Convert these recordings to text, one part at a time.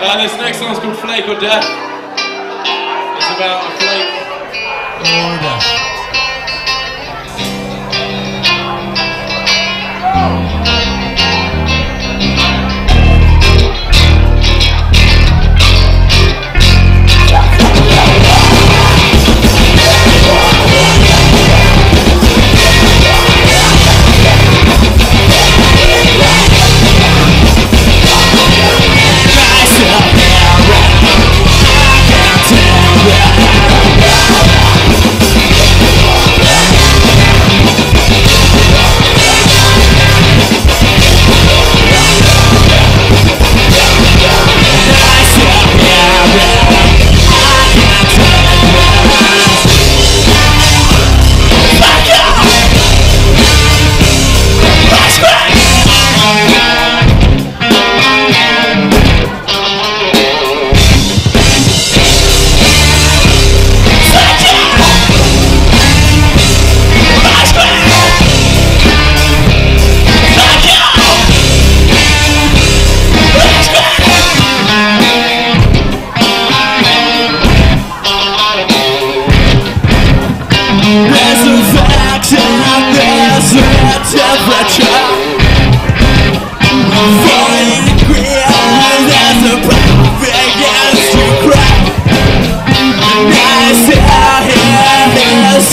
Uh, this next song's called Flake or Death. It's about a flake. Resurrection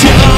is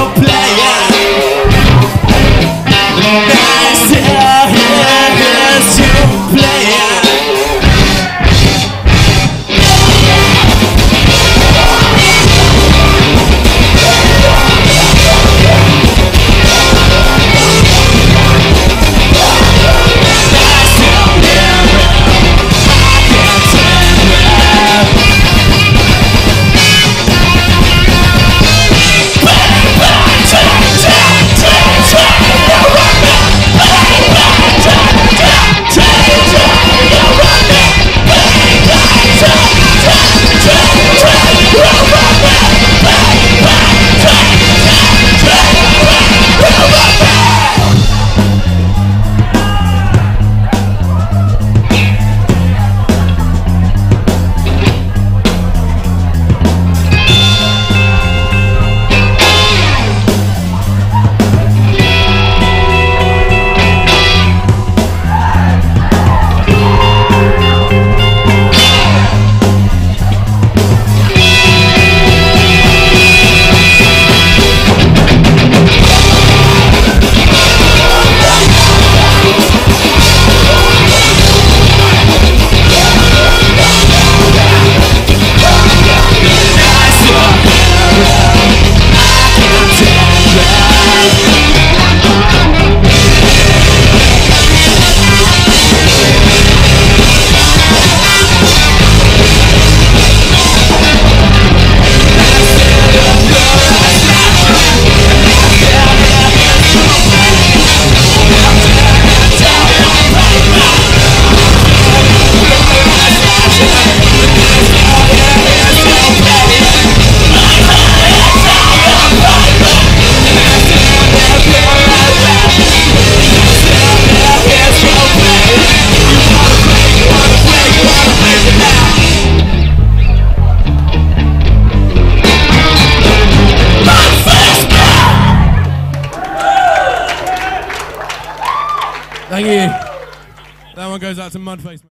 Thank you. That one goes out to Mudface.